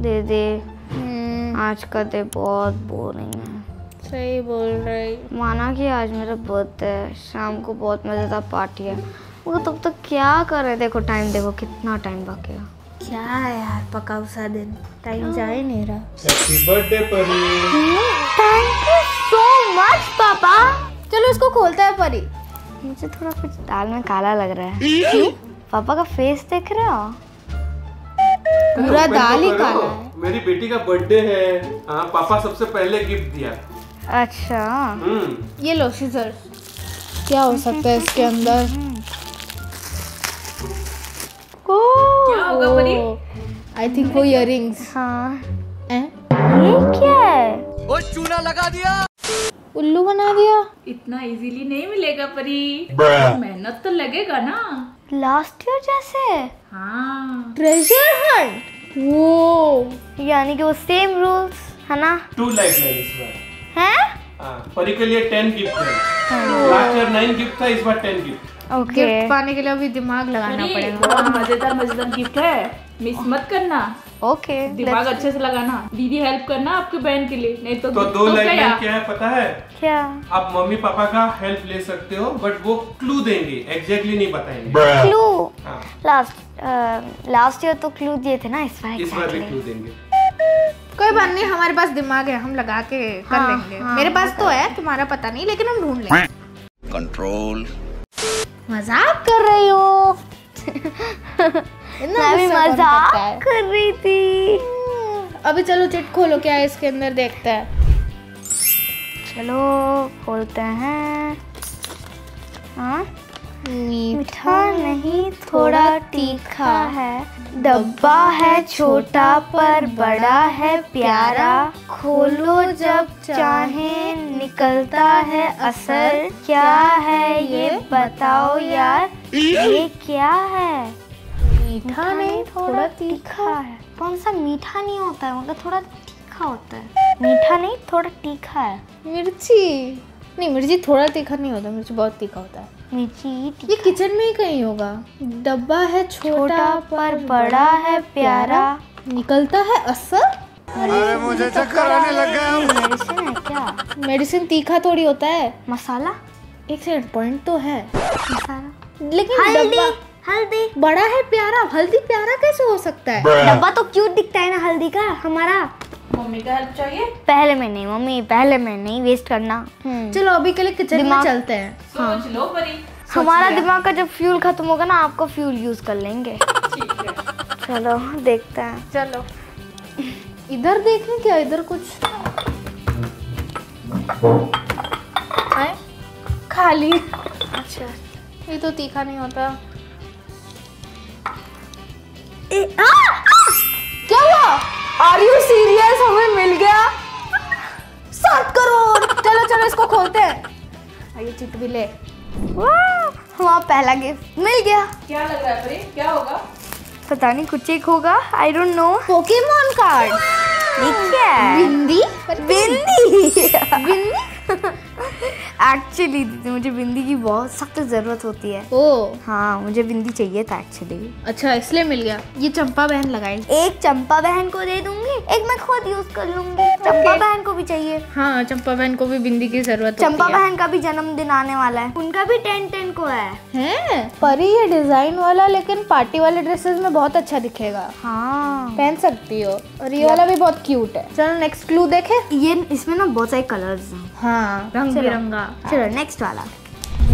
दे दे हम्म, आज का डे बहुत बोरिंग है। सही बोल रही माना कि आज मेरा बर्थडे है शाम को बहुत मज़ेदार पार्टी है। वो तब तक क्या कर रहे देखो टाइम देखो कितना टाइम बाकी है। क्या है यार पका सा दिन। टाइम जा ही नहीं रहा। Happy birthday Pari thank you so much पापा। चलो इसको खोलता है परी मुझे थोड़ा कुछ दाल में काला लग रहा है। पापा का फेस देख रहे हो? पूरा दाल ही। काला है। मेरी बेटी का बर्थडे है। हाँ पापा सबसे पहले गिफ्ट दिया। अच्छा। हम्म। ये लो सीजर क्या हो सकता है इसके अंदर? क्या होगा परी? आई थिंक वो इयररिंग्स हाँ। हैं? ये क्या है? ओ चूना लगा दिया। उल्लू बना दिया। इतना इजीली नहीं मिलेगा परी। मेहनत तो लगेगा ना। लास्ट ईयर जैसे? हाँ। ट्रेजर हंट वो यानी कि वो सेम रूल्स है ना? टू लाइफ लाइन इस बार हैं? हाँ परी के लिए टेन गिफ्ट है। लास्ट ईयर नाइन गिफ्ट था इस बार टेन गिफ्ट ओके गिफ्ट पाने के लिए अभी दिमाग लगाना पड़ेगा। मज़ेदार मज़ेदार गिफ्ट है। मिस मत करना। ओके दिमाग अच्छे से लगाना। दीदी हेल्प करना आपकी बहन के लिए नहीं तो तो दो गया। लाइन क्या? है पता है? क्या? आप मम्मी पापा का हेल्प ले सकते हो बट वो क्लू देंगे एग्जैक्टली नहीं बताएँगे। क्लू हाँ। लास्ट लास्ट ईयर तो क्लू दिए थे ना इस बार इस बार भी क्लू देंगे। कोई बात नहीं हमारे पास दिमाग है हम लगा के कर हाँ, लेंगे। हाँ, मेरे पास तो है तुम्हारा पता नहीं लेकिन हम ढूंढ लेंगे। कंट्रोल मज़ाक कर रही हो। मैं भी मज़ाक कर रही थी। अभी चलो चिट खोलो क्या है इसके अंदर देखते हैं। चलो खोलते हैं। हाँ? मीठा नहीं थोड़ा तीखा है। डब्बा है छोटा पर बड़ा है प्यारा। खोलो जब चाहे निकलता है असर। क्या है ये बताओ यार। ये क्या है? मीठा नहीं थोड़ा तीखा है। कौन सा मीठा नहीं होता है? मतलब थोड़ा तीखा होता है। मीठा नहीं थोड़ा तीखा है। मिर्ची? नहीं मिर्ची थोड़ा तीखा नहीं होता मिर्ची बहुत तीखा होता है। मिर्ची ये किचन में ही कहीं होगा। डब्बा है छोटा पर बड़ा है प्यारा। निकलता है असर अरे मुझे चक्कर आने लग गया। मेडिसिन है क्या? मेडिसिन तीखा थोड़ी होता है। मसाला? एक सेकंड पॉइंट तो है। मसाला? लेकिन हल्दी। डब्बा हल्दी। बड़ा है प्यारा। हल्दी प्यारा कैसे हो सकता है? डब्बा तो क्यूट दिखता है ना हल्दी का हमारा। मम्मी का हेल्प चाहिए? पहले में नहीं मम्मी पहले में नहीं वेस्ट करना। चलो अभी के लिए किचन में चलते हैं। सोच लो परी। हमारा दिमाग का जब फ्यूल खत्म होगा ना आपका फ्यूल यूज़ कर लेंगे। चलो देखते हैं। चलो। इधर देखें क्या इधर कुछ। खाली। अच्छा। ये तो तीखा नहीं होता। क्या हुआ? आर यू सीरियस हमें मिल गया। सात करोड़। चलो चलो इसको खोलते हैं। आइए चिट भी ले। पहला गिफ्ट मिल गया। क्या लग रहा है परी क्या होगा? पता नहीं कुछ एक होगा। I don't know Pokemon card ये क्या है। बिंदी बिंदी बिंदी एक्चुअली दीदी मुझे बिंदी की बहुत सख्त ज़रूरत होती है। ओ। हाँ मुझे बिंदी चाहिए था एक्चुअली अच्छा इसलिए मिल गया। ये चंपा बहन लगाई। एक चंपा बहन को दे दूँगी एक मैं खुद यूज़ कर लूँगी। चंपा बहन को भी चाहिए। हाँ चंपा बहन को भी बिंदी की ज़रूरत चंपा बहन का भी जन्मदिन आने वाला है। उनका भी टेन टेन को है। है? परी ये डिज़ाइन वाला लेकिन पार्टी वाले ड्रेसेस में बहुत अच्छा दिखेगा। हाँ। पहन सकती हो। और ये वाला भी बहुत क्यूट है। चलो नेक्स्ट क्लू देखे। ये इसमें ना बहुत सारे कलर्स हैं। हाँ। रंग। बिरंगा चलो नेक्स्ट वाला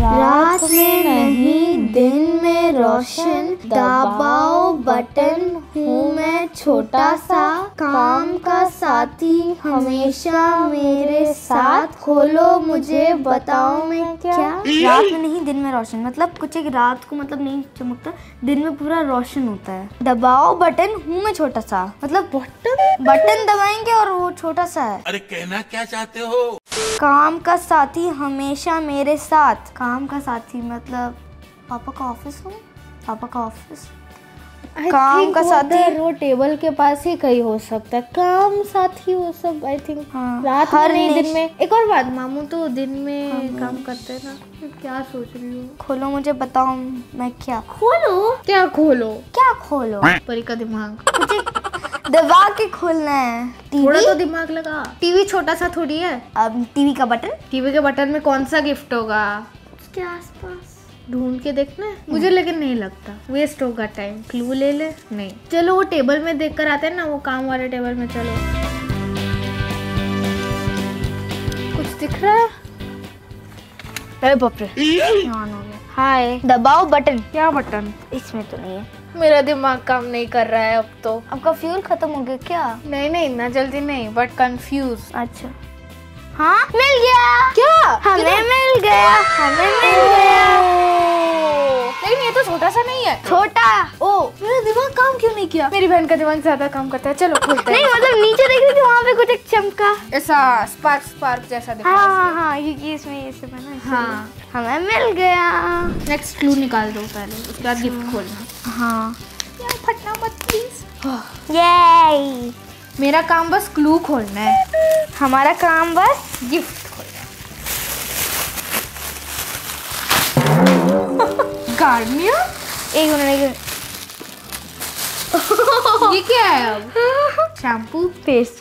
रात में नहीं दिन में रोशन। दबाओ बटन हूँ मैं छोटा सा काम का साथी। हमेशा मेरे साथ खोलो मुझे बताओ मैं क्या? रात में नहीं दिन में रोशन। मतलब कुछ एक रात को मतलब नहीं चमकता दिन में पूरा रोशन होता है। दबाओ बटन हूँ मैं छोटा सा। मतलब बटन? बटन दबाएँगे और वो छोटा सा है। अरे कहना क्या चाहते हो? काम का साथी हमेशा मेरे साथ। काम का साथी मतलब पापा का ऑफ़िस हो पापा का ऑफ़िस काम का साथी- वो टेबल के पास ही कहीं हो सकता है। काम साथी वो सब आई थिंक हाँ, रात हर नेश- दिन में। एक और बात मामू तो दिन में काम करते हैं ना? क्या सोच रही हूँ? खोलो मुझे बताओ मैं क्या खोलो? क्या खोलो? क्या खोलो? परी का दिमाग। एक दबा के खोलना है। थोड़ा तो दिमाग लगा। टीवी छोटा सा थोड़ी है। अब टीवी का बटन? टीवी के बटन में कौन सा गिफ्ट होगा? उसके आसपास। ढूंढ के देखना है। मुझे लेकिन नहीं लगता। वेस्ट होगा टाइम क्लू ले ले। नहीं। चलो वो टेबल में देख कर आते हैं ना वो काम वाले टेबल में चलो। कुछ दिख रहा है? अरे बाप रे। ऑन हो गया। हाय। दबाओ बटन क्या बटन इसमें तो नहीं है। मेरा दिमाग काम नहीं कर रहा है अब तो। आपका फ्यूल खत्म हो गया क्या? नहीं नहीं इतना जल्दी नहीं बट कंफ्यूज अच्छा। हाँ? मिल गया। क्या? हमें मिल गया हमें मिल गया। लेकिन ये तो छोटा सा नहीं है। छोटा। ओ मेरा दिमाग काम क्यों नहीं किया? मेरी बहन का दिमाग ज़्यादा काम करता है। चलो खोलते नहीं मतलब नीचे देख रही थी वहाँ पे कुछ एक चमका। ऐसा स्पार्क स्पार्क जैसा दिखा हाँ हाँ हाँ क्योंकि इसमें ये से बना है। हाँ। हमें मिल गया। नेक्स्ट क्लू निकाल दो पहले उसके बाद गिफ्ट खोलना। हाँ। यार फटना मत प्लीज़ ये मेरा काम बस क्लू खोलना है। हमारा काम बस गिफ्ट खोलना। एक मिनट एक मिनट। ये क्या है अब? Shampoo face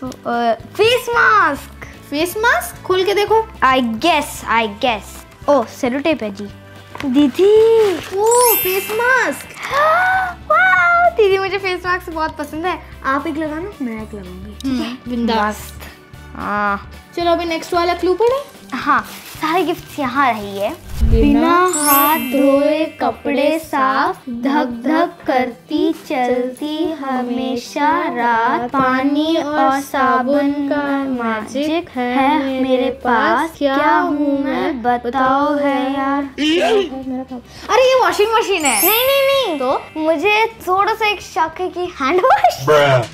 face mask face mask खोल के देखो। I guess I guess oh sellotape tape है जी। दीदी। ओ फेस मास्क वाह दीदी मुझे फेस मास्क बहुत पसंद है। आप एक लगाना मैं एक लगाऊँगी बिंदास। हाँ। चलो अभी नेक्स्ट वाला क्लू पढ़े? हाँ सारे गिफ्ट्स यहाँ रही है। बिना हाथ धोए कपड़े साफ़ धक धक करती चलती हमेशा रात। पानी और साबुन का मैजिक है मेरे पास। क्या हूँ मैं? बताओ है यार। अरे ये वॉशिंग मशीन है। नहीं नहीं नहीं। तो? मुझे थोड़ा सा एक शक है कि हैंड वॉश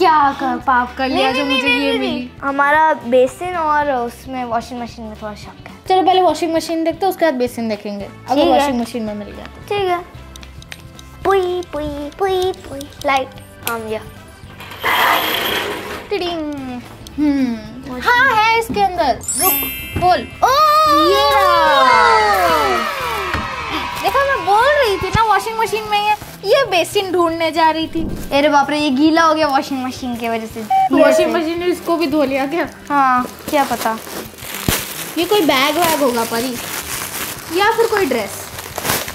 क्या कर पाप कर लिया जो मुझे ये मिली। हमारा बेसिन और उसमें वॉशिंग मशीन में थोड़ा शक है। चलो पहले वॉशिंग मशीन देखते हैं उसके बाद बेसिन देखेंगे। अगर वॉशिंग मशीन में मिल गया। ठीक है। पुई पुई पुई पुई। लाइट ऑन गया टिडिंग हम्म हाँ है इसके अंदर। रुक बोल। ओ ये रहा। देखा मैं बोल रही थी ना वॉशिंग मशीन में ये ये बेसिन ढूँढने जा रही थी। अरे बाप रे ये गीला हो गया वॉशिंग मशीन की वजह से। वॉशिंग मशीन ने इसको भी धो लिया क्या? हाँ क्या पता। ये कोई बैग वैग होगा परी। या फिर कोई ड्रेस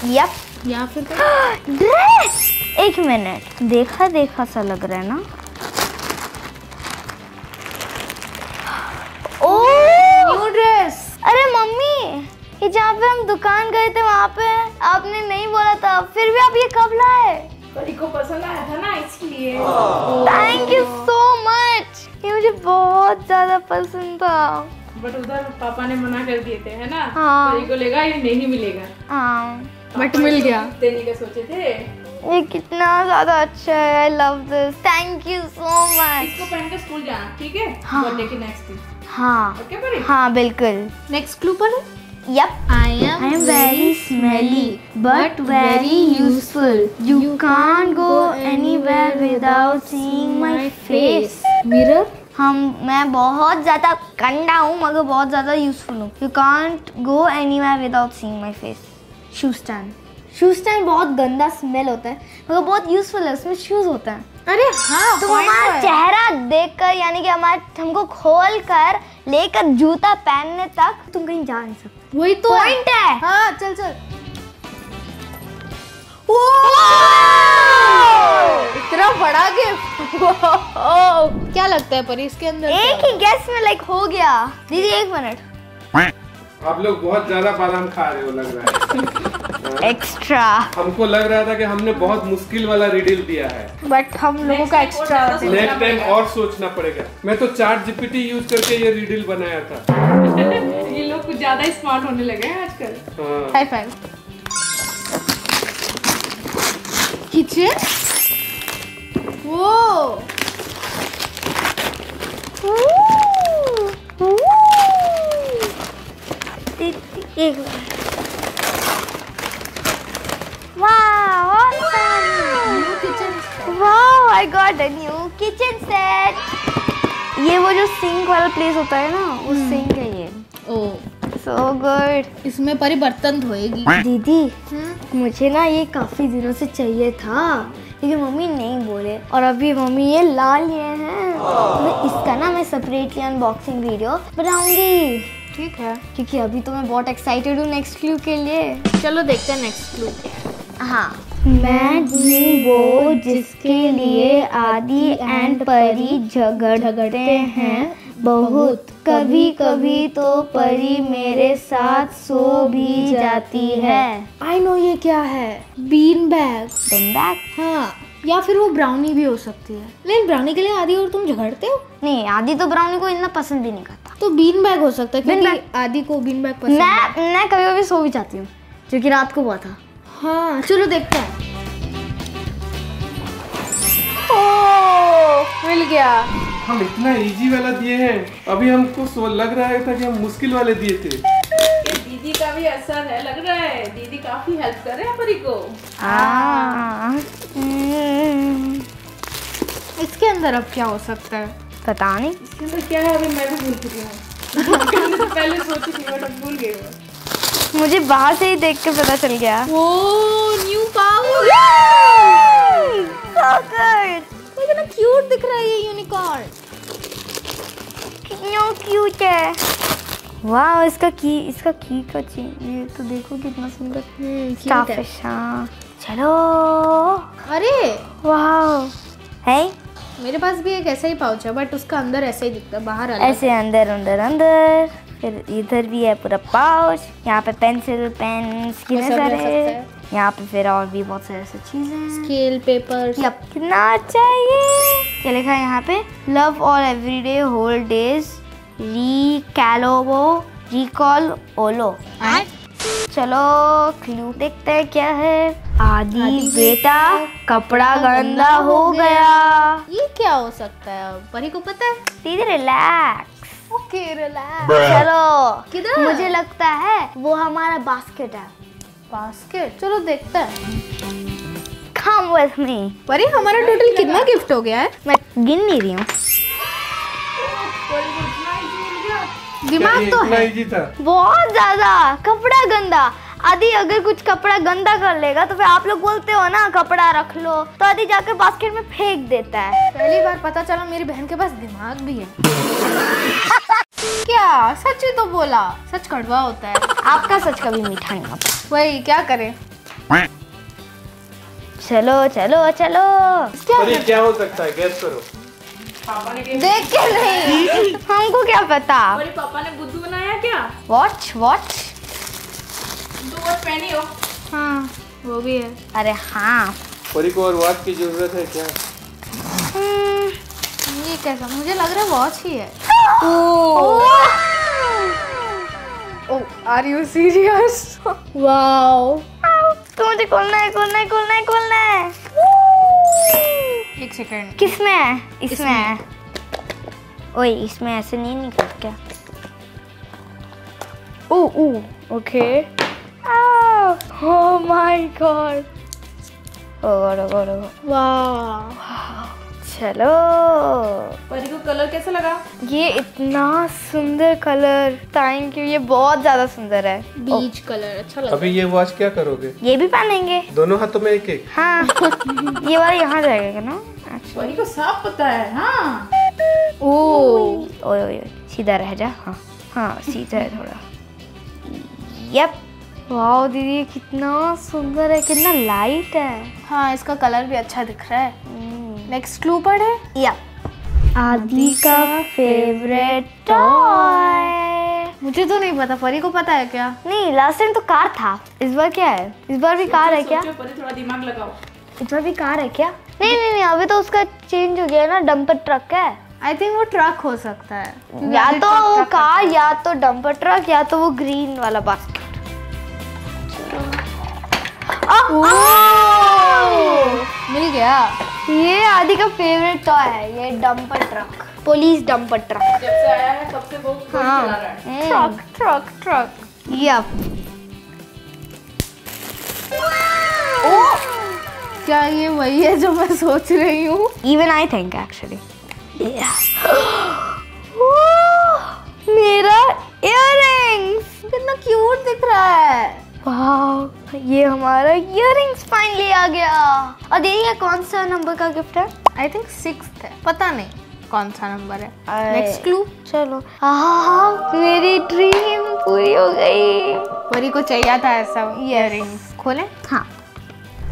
यप या फिर ड्रेस एक मिनट देखा देखा सा लग रहा है ना। ओ न्यू ड्रेस अरे मम्मी! ये जहाँ पे हम दुकान गए थे वहाँ पे आपने नहीं बोला था। फिर भी आप ये कब लाए? को पसंद आया था ना इसलिए। थैंक यू सो मच ये मुझे बहुत ज़्यादा पसंद था। बट उधर पापा ने मना कर दिए थे है ना? हाँ। परी को लेगा ये नहीं मिलेगा? हाँ। बट मिल गया। देने का सोचे थे। ये कितना ज़्यादा अच्छा है। I love this thank you so much इसको पहन के स्कूल जाना ठीक है? हाँ। बर्थडे के नेक्स्ट दिन। हाँ। ओके हाँ बिल्कुल। नेक्स्ट क्लू पर yup I am I am very smelly but very useful. You can't go anywhere without seeing my face. Mirror हम मैं बहुत ज़्यादा कंडा हूँ मगर बहुत ज़्यादा यूजफुल हूँ. You can't go anywhere without seeing my face shoe stand shoe stand बहुत गंदा स्मेल होता है मगर बहुत यूजफुल है उसमें शूज़ होता है. अरे हाँ तो हमारा। चेहरा देखकर यानी कि हमारा हमको खोल कर लेकर जूता पहनने तक तुम कहीं जा नहीं सकते. वही तो पॉइंट है। हाँ चल चल। इतना बड़ा गिफ्ट क्या लगता है परी इसके अंदर एक ही गैस में लाइक हो गया। दीदी एक मिनट आप लोग बहुत ज़्यादा बादाम खा रहे हो लग रहा है। एक्स्ट्रा हमको लग रहा था कि हमने बहुत मुश्किल वाला रिडल दिया है। बट हम लोगों का एक्स्ट्रा नेक्स्ट टाइम और सोचना पड़ेगा। मैं तो चार्ट जीपीटी यूज़ करके ये रिडल बनाया था। लोग कुछ ज़्यादा स्मार्ट होने लगे हैं आजकल। हाँ। High five kitchen? वो एक Wow, awesome! Wow, I got a new kitchen set. ये वो जो सिंक वाला प्लेस होता है ना वो सिंक है। ये ओ। सो गुड इसमें परी बर्तन धोएगी दीदी मुझे ना ये काफ़ी दिनों से चाहिए था लेकिन मम्मी नहीं बोले। और अभी मम्मी ये ला लिए हैं। मैं इसका ना मैं सेपरेटली अनबॉक्सिंग वीडियो बनाऊँगी। ठीक है। क्योंकि अभी तो मैं बहुत एक्साइटेड हूँ नेक्स्ट क्लू के लिए। चलो देखते हैं नेक्स्ट क्लू हाँ। मैं हूँ वो जिसके लिए आदि एंड परी झगड़ते हैं। बहुत। कभी कभी तो परी मेरे साथ सो भी जाती है। आई नो ये क्या है। Bean bag Bring back? हाँ। या फिर वो ब्राउनी भी हो सकती है। लेकिन ब्राउनी के लिए आदि और तुम झगड़ते हो? नहीं आदि तो ब्राउनी को इतना पसंद भी नहीं करता। तो बीन बैग हो सकता है क्योंकि आदि को बीन बैग पसंद है। मैं मैं कभी कभी सो भी जाती हूँ जो कि रात को हुआ था। हाँ चलो देखते हैं। ओ मिल गया। हम इतना इजी वाला दिए हैं। अभी हमको लग रहा था कि हम मुश्किल वाले दिए थे। दीदी का भी असर है लग रहा है। दीदी काफ़ी हेल्प कर रहे हैं परी को। हम्म, इसके अंदर अब क्या हो सकता है? पता नहीं। इसके अंदर क्या है? अभी मैं भी भूल चुकी हूँ। तो पहले सोची थी बट अब भूल गई मुझे बाहर से ही देख के पता चल गया। वो न्यू पावर कितना क्यूट दिख रहा है ये यूनिकॉर्न कितना क्यूट है. वाह इसका की इसका की का चीज़ ये तो देखो कितना सुंदर. स्टारफिश हाँ. चलो. अरे! वाह है मेरे पास भी एक ऐसा ही पाउच है बट उसका अंदर ऐसे ही दिखता है बाहर अलग ऐसे अंदर अंदर अंदर. फिर इधर भी है पूरा पाउच यहाँ पे पेंसिल पेन कितने सारे। यहाँ पे फिर और भी बहुत सारे ऐसे चीज़ें स्केल पेपर। कितना अच्छा है ये। क्या लिखा है यहाँ पे? Love all everyday whole days रिकैलोवो recall ओलो चलो क्लू देखते हैं क्या है। आदि बेटा कपड़ा गंदा हो गया। ये क्या हो सकता है? परी को पता है? दीदी रिलैक्स ओके रिलैक्स चलो। किधर? मुझे लगता है वो हमारा बास्केट है। बास्केट चलो देखते हैं। कम विथ मी परी हमारा टोटल कितना गिफ्ट हो गया है? मैं गिन नहीं रही हूँ। दिमाग तो है। बहुत ज़्यादा। कपड़ा गंदा। आदि अगर कुछ कपड़ा गंदा कर लेगा तो फिर आप लोग बोलते हो ना कपड़ा रख लो। तो आदि जाकर बास्केट में फेंक देता है। पहली बार पता चला मेरी बहन के पास दिमाग भी है। क्या? सच ही तो बोला। सच कड़वा होता है। आपका सच कभी मीठा नहीं होता। वही क्या करें? चलो चलो चलो। पर ये क्या हो सकता है? गैस करो। देख के नहीं। हमको क्या पता? पापा ने बुद्धू बनाया क्या? वॉच वॉच वॉच पहनी हो। हाँ वो भी है। अरे हाँ। परी को और वॉच की ज़रूरत है क्या? हम्म, ये कैसा? मुझे लग रहा है वॉच ही है। Oh. Are you serious wow तो मुझे खोलना है खोलना है खोलना है खोलना है। एक सेकंड किसमें है? इसमें है। ओए इसमें ऐसे नहीं निकल क्या oh O okay oh my God oh God oh God वाह चलो। परी को कलर कैसा लगा? ये इतना सुंदर कलर। थैंक यू ये बहुत ज़्यादा सुंदर है। बीच कलर अच्छा लगा। अभी ये वॉच क्या करोगे? ये भी पहनेंगे। दोनों हाथों में एक एक हाँ। ये वाला यहाँ जाएगा ना? परी को साफ़ पता है हाँ। ओ। ओए ओए ओए, सीधा रह जा हाँ। हाँ सीधा है थोड़ा। यप वाह दीदी कितना सुंदर है कितना लाइट है। हाँ इसका कलर भी अच्छा दिख रहा है। नेक्स्ट क्लू पढ़े यप आदि का फेवरेट टॉय मुझे तो नहीं पता परी को पता है क्या? नहीं लास्ट टाइम तो कार था। इस बार क्या है? इस बार भी कार है क्या? परी थोड़ा दिमाग लगाओ। इस बार भी कार है क्या? नहीं नहीं नहीं अभी तो उसका चेंज हो गया है ना डंपर ट्रक है। आई थिंक वो ट्रक हो सकता है। या तो वो कार या तो डंपर ट्रक या तो वो ग्रीन वाला बास्केट मिल गया। ये आदि का फेवरेट टॉय है ये dumper truck police dumper truck जब से आया है तब से वो हाँ। ट्रक ट्रक ट्रक यप क्या ये वही है जो मैं सोच रही हूँ? इवन आई थिंक एक्चुअली मेरा इयररिंग्स कितना क्यूट दिख रहा है। वाह ये हमारा इयररिंग्स फाइनली आ गया। और देखिए कौन सा नंबर का गिफ्ट है? आई थिंक सिक्स है। पता नहीं कौन सा नंबर है। नेक्स्ट क्लू चलो। आह मेरी ड्रीम पूरी हो गई। परी को चाहिए था ऐसा इयररिंग्स खोले? हाँ।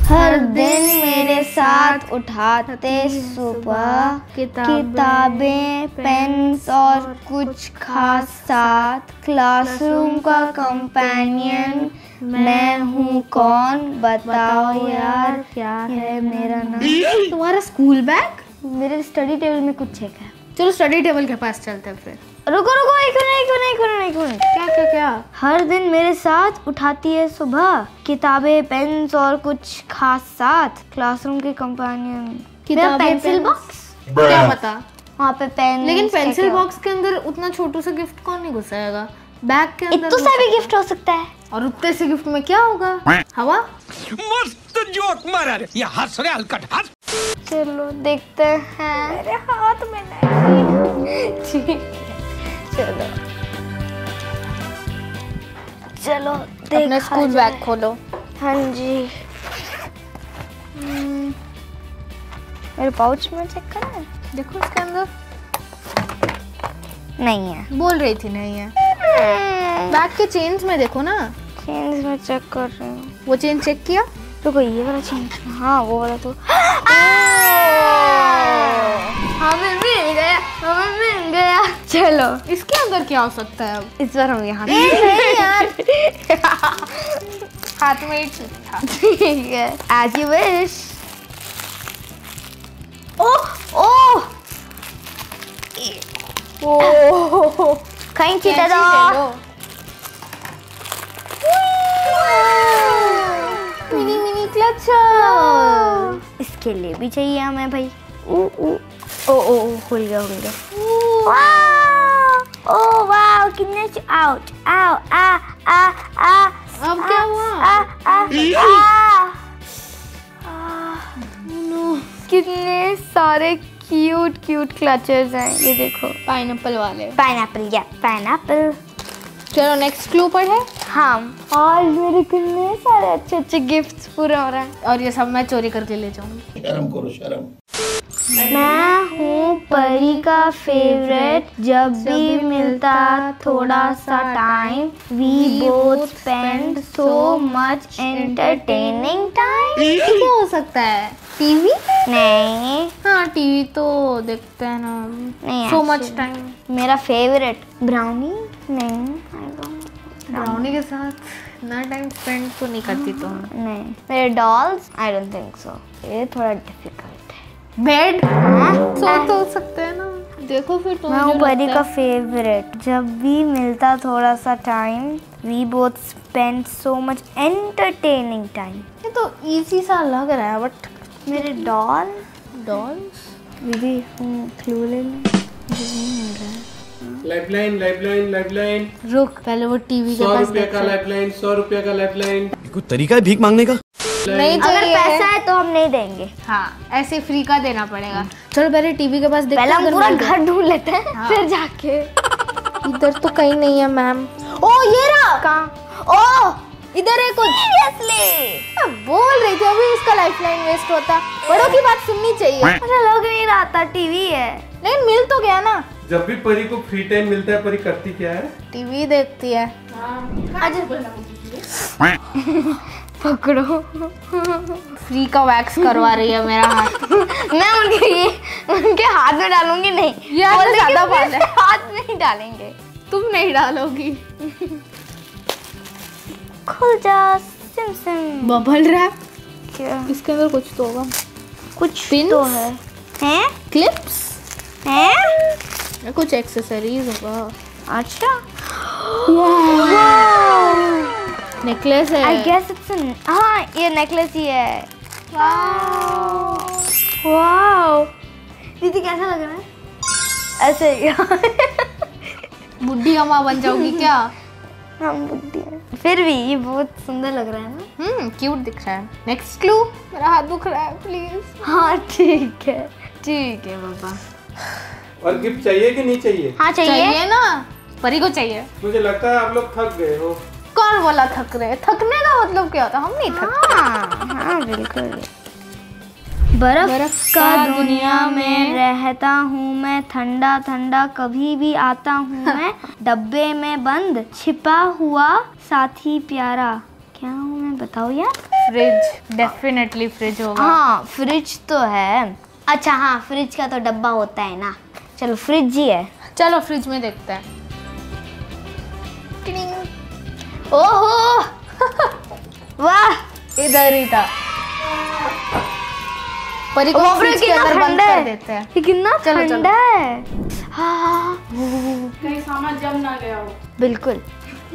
हर दिन मेरे साथ उठाते सुबह किताबें पेन्स और कुछ खास साथ क्लासरूम का कंपेनियन मैं हूँ कौन? बताओ यार क्या है मेरा नाम? तुम्हारा स्कूल बैग मेरे स्टडी टेबल में कुछ चेक है। चलो स्टडी टेबल के पास चलते हैं फिर। रुको रुको एक मिनट एक मिनट एक मिनट एक मिनट। क्या क्या क्या? हर दिन मेरे साथ उठाती है सुबह किताबें पेन्स और कुछ खास साथ क्लासरूम के कंपेनियन किताबें, पेंसिल बॉक्स क्या पता? वहाँ पे पेन लेकिन पेंसिल बॉक्स के अंदर उतना छोटू सा गिफ्ट कौन नहीं घुसाएगा? बैग के अंदर इतना सा भी गिफ्ट हो सकता है। और उतने से गिफ्ट में क्या होगा? हवा? मस्त जोक मारा रे। ये हंस रे हलकट हंस। चलो देखते हैं। मेरे हाथ में नहीं। ठीक है। चलो। चलो अपना देखा स्कूल बैग खोलो। हाँ जी। हम्म, मेरे पाउच में चेक करें? देखो इसके अंदर। नहीं है। बोल रही थी नहीं है। बैग के चेन्स में देखो ना। चेंज में चेक कर रही हूँ। वो चेन चेक किया? तो रुको ये वाला चेंज हाँ वो वाला तो। हमें मिल गया हमें मिल गया। चलो। इसके अंदर क्या हो सकता है अब? इस बार हम यहाँ हाथ में ही ठीक था। ठीक है। As you wish oh. Oh. Oh. कैंची दो लो। मिनी मिनी क्लच इसके लिए भी चाहिए हमें भाई। ओ ओ ओ ओ खुल गया खुल गया। ओ वाह कितने आउट आओ आ आ आ अब क्या हुआ? आ आ आ। कितने सारे क्यूट क्यूट क्लचर्स हैं। ये देखो। पाइनएप्पल वाले। पाइनएप्पल या पाइनएप्पल चलो नेक्स्ट क्लू पर है। हाँ और मेरे कितने सारे अच्छे अच्छे गिफ्ट्स पूरा हो रहा है। और ये सब मैं चोरी करके ले जाऊँगी। शर्म करो शर्म। मैं हूँ परी का फेवरेट जब भी मिलता थोड़ा सा time we both spend so much entertaining time क्या हो सकता है। टीवी? नहीं। हाँ टीवी तो देखते हैं ना नहीं सो मच टाइम मेरा फेवरेट ब्राउनी नहीं ब्राउनी के साथ ना टाइम स्पेंड तो नहीं करती तुम नहीं। मेरे dolls I don't think so ये थोड़ा डिफ़िकल्ट है। बेड सो तो सकते हैं ना। देखो फिर मैं हूँ परी का फेवरेट जब भी मिलता थोड़ा सा time we both spend so much entertaining time ये तो इजी सा लग रहा है बट मेरे डॉल? डॉल्स? दीदी क्लू ले लाइफलाइन लाइफलाइन लाइफलाइन रुक पहले वो टीवी के सौ पास रुपया का लाइफलाइन सौ रुपया का लाइफलाइन कोई तरीका है भीख मांगने का? नहीं अगर पैसा है तो हम नहीं देंगे। हाँ ऐसे फ्री का देना पड़ेगा। चलो पहले टीवी के पास देखते पहले हैं हम पूरा घर ढूंढ लेते हैं हाँ। फिर जाके। इधर तो कहीं नहीं है मैम ओ ये रहा। कहाँ? ओ इधर है कुछ। सीरियसली बोल रही थी अभी इसका लाइफलाइन वेस्ट होता। बड़ों की बात सुननी चाहिए। मुझे लग नहीं रहा था टीवी है। लेकिन मिल तो गया ना। जब भी परी को फ्री टाइम मिलता है परी करती क्या है? टीवी देखती है। पकड़ो। फ्री का वैक्स करवा रही है मेरा हाथ। मैं उनके ये उनके हाथ में डालूँगी नहीं। ये ज़्यादा है। हाथ में ही डालेंगे। तुम नहीं डालोगी। खुल जा सिम सिम बबल रैप क्या? इसके अंदर कुछ तो होगा। कुछ Pins? तो है। हैं? क्लिप्स हैं? कुछ एक्सेसरीज होगा। अच्छा। नेकलेस है। आई गेस इट्स हाँ ये नेकलेस ही है। वाओ दीदी कैसा लग रहा है? ऐसे बुढ़ी अम्मा बन जाओगी क्या? हम बुद्धि हैं। फिर भी ये बहुत सुंदर लग रहा है ना? हम्म क्यूट दिख रहा है। नेक्स्ट क्लू मेरा हाथ दुख रहा है प्लीज़ हाँ ठीक है। ठीक है पापा और गिफ्ट चाहिए कि नहीं चाहिए? हाँ चाहिए। चाहिए ना? परी को चाहिए। मुझे लगता है आप लोग थक गए हो। कौन बोला थक रहे? थकने का मतलब क्या होता? हम नहीं थकते। हाँ हाँ बिल्कुल। बर्फ़, बर्फ़ का दुनिया में में रहता हूँ मैं ठंडा ठंडा कभी भी आता हूँ मैं डब्बे में बंद छिपा हुआ साथी प्यारा। क्या हूँ मैं बताओ यार। फ्रिज डेफिनेटली फ्रिज होगा। हाँ फ्रिज तो है। अच्छा हाँ फ्रिज का तो डब्बा होता है ना। चलो फ्रिज ही है। चलो फ्रिज में देखते हैं। ओहो! वाह! इधर ही था। परी को फ्रिज के अंदर बंद कर देते हैं। ये कितना। ठंडा है। हाँ कहीं सामान जम ना गया हो। बिल्कुल।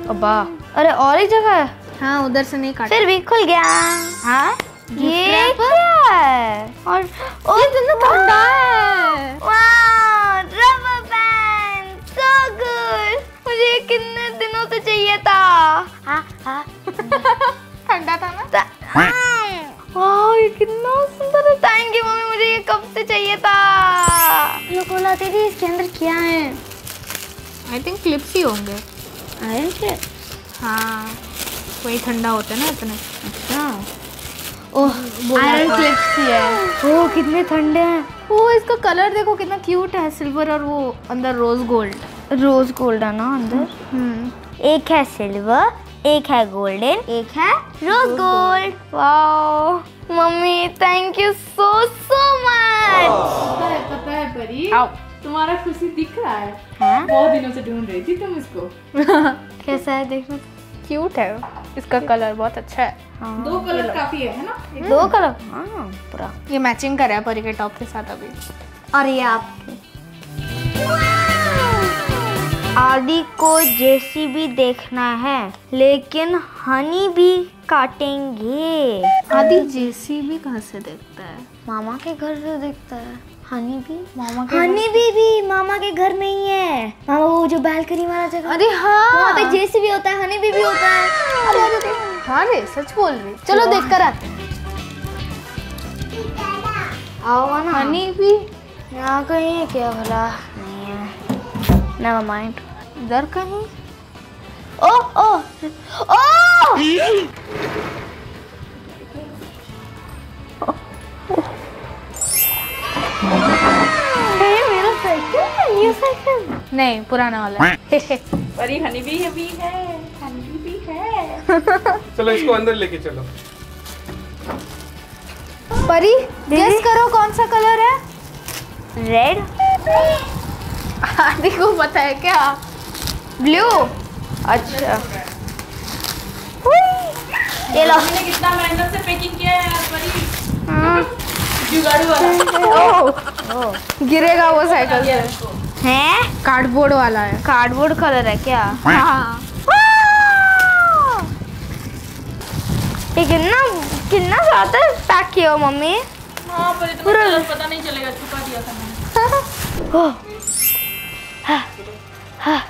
अब्बा। अरे और एक जगह है। हाँ उधर से नहीं काटा। फिर भी खुल गया। हाँ? ये क्या है? और ओ कितना ठंडा है। वाह! रबर बैंड सो गुड मुझे कितने दिनों से चाहिए था। हाँ हाँ। ठंडा था ना? वाह ये कितना सुंदर है थैंक यू मम्मी मुझे ये कब से चाहिए था? खोला दीदी इसके अंदर क्या है? आई थिंक क्लिप्स ही होंगे। आयरन क्लिप हाँ वही ठंडा होते हैं ना इतने। अच्छा। ओह आयरन क्लिप्स ही है। ओह कितने ठंडे हैं। वो इसका कलर देखो कितना क्यूट है सिल्वर और वो अंदर रोज गोल्ड रोज गोल्ड है ना अंदर? हम्म। एक है सिल्वर एक है गोल्डन एक है rose gold wow mummy thank you so so much पता है परी तुम्हारा खुशी दिख रहा है। हाँ? बहुत दिनों से ढूंढ रही थी तुम इसको। कैसा है देखो। क्यूट है। इसका कलर बहुत अच्छा है। हाँ। दो कलर काफ़ी है है ना? दो कलर हाँ पूरा। ये मैचिंग कर रहा है परी के टॉप के साथ अभी। और ये आपके। आदि को जैसी भी देखना है लेकिन हनी भी काटेंगे। आदि जैसी जेसीबी कहाँ से देखता है? मामा के घर से देखता है। हनी भी? मामा के हनी भी भी मामा के घर में ही है। मामा वो जो बालकनी वाला जगह। अरे वहाँ पे हाँ जेसीबी होता है हनी भी भी होता है। अरे अरे अरे। हाँ रे सच बोल रही चलो देख कर आते आओ ना। हनी भी? यहाँ कहीं है क्या भला? नहीं है। नेवर माइंड इधर कहीं? ओ ओ ओ! मेरा साइकिल है न्यू साइकिल। नहीं पुराना वाला। है। परी हनी भी अभी है हनी भी है। चलो इसको अंदर लेके चलो। परी गेस करो कौन सा कलर है? रेड आदि को पता है क्या? ब्लू। अच्छा। ये लो। हमने कितना मेहनत से पैकिंग किया है हाँ। जुगाड़ू वाला। गिरेगा वो साइकिल से। है? कार्डबोर्ड वाला है। कार्डबोर्ड कलर है क्या? हाँ। ये कितना कितना ज़्यादा पैक किया मम्मी? हाँ परी तुम्हें पूरा- कलर पता नहीं चलेगा छुपा दिया था मैंने। हाँ हाँ। हाँ।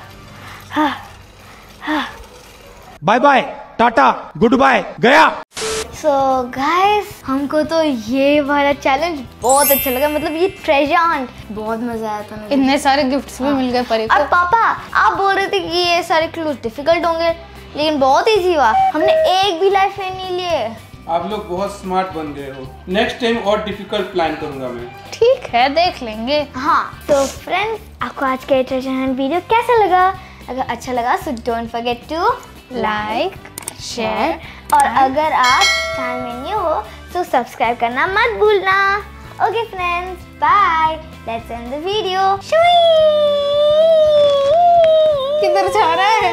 Bye bye tata good bye गया। सो so, गाइस हमको तो ये वाला चैलेंज बहुत अच्छा लगा। मतलब ये ट्रेजर हंट बहुत मज़ा आया था मुझे। इतने सारे गिफ्ट्स भी मिल गए परी और को पापा आप बोल रहे थे कि ये सारे क्लूज डिफ़िकल्ट होंगे लेकिन बहुत इजी हुआ। हमने एक भी लाइफ में नहीं लिए आप लोग बहुत स्मार्ट बन गए हो। नेक्स्ट टाइम और डिफ़िकल्ट प्लान करूँगा मैं। ठीक है देख लेंगे। हाँ तो फ्रेंड्स आपको आज का ट्रेजर हंट वीडियो कैसा लगा? अगर अच्छा लगा so don't forget to like share और अगर आप चैनल में न्यू हो तो सब्सक्राइब करना मत भूलना। Okay friends bye let's end the video किधर जा रहा है?